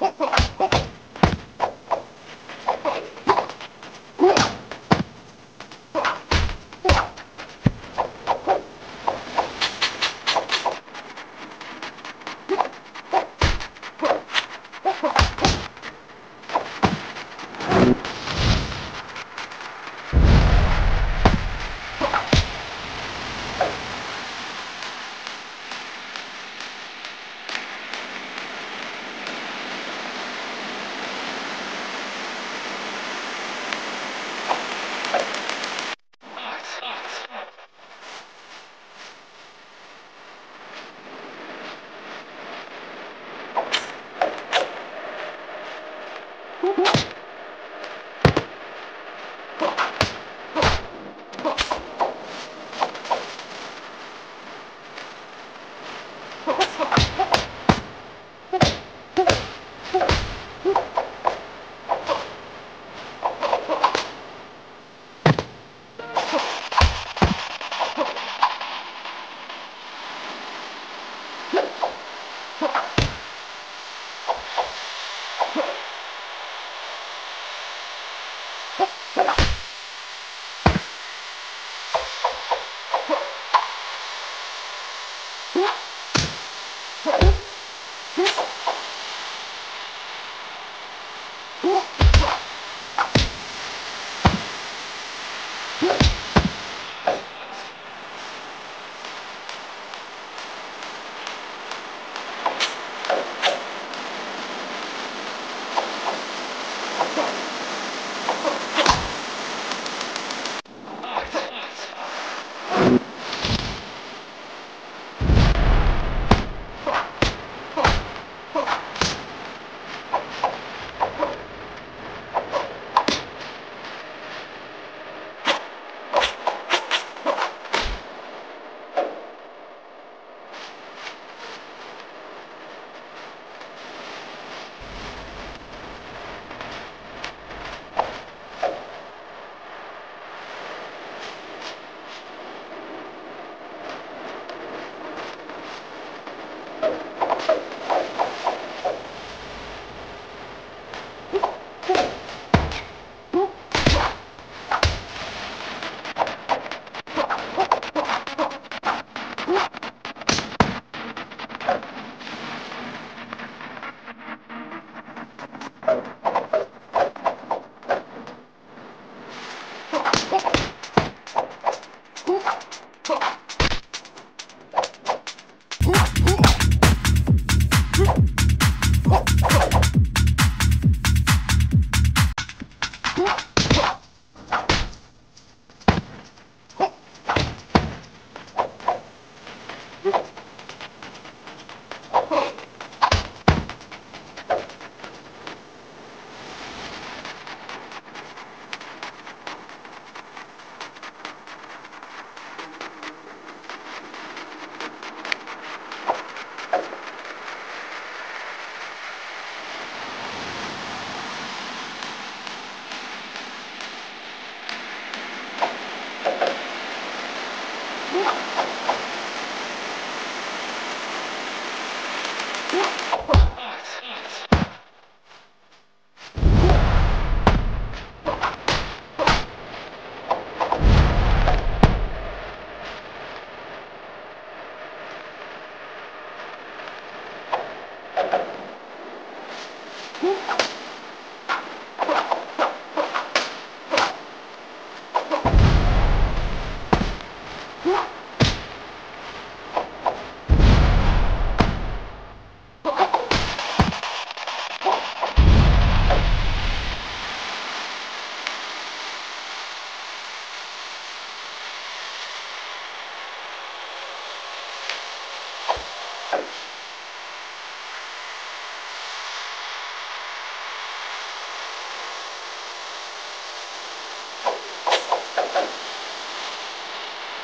Ho, ho. that day. Yeah.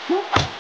Huh?